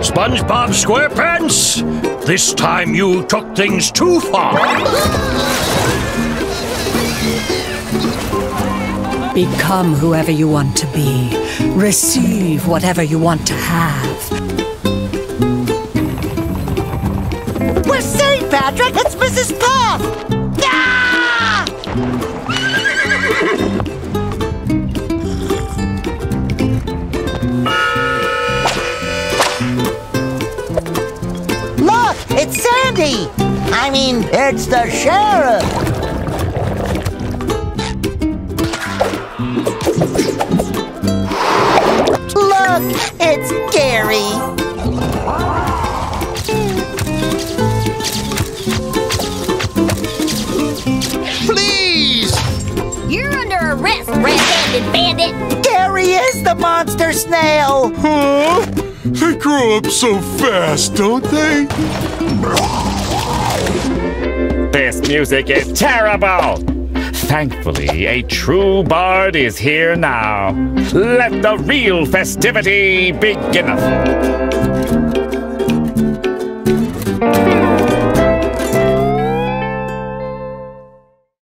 SpongeBob SquarePants, this time you took things too far. Become whoever you want to be. Receive whatever you want to have. We're safe, Patrick! It's Mrs. Puff! Look! It's Sandy! I mean, it's the sheriff! Look! It's Gary! Please! You're under arrest, red-handed bandit! Gary is the monster snail! Huh? Grow up so fast, don't they? This music is terrible! Thankfully, a true bard is here now. Let the real festivity beginneth.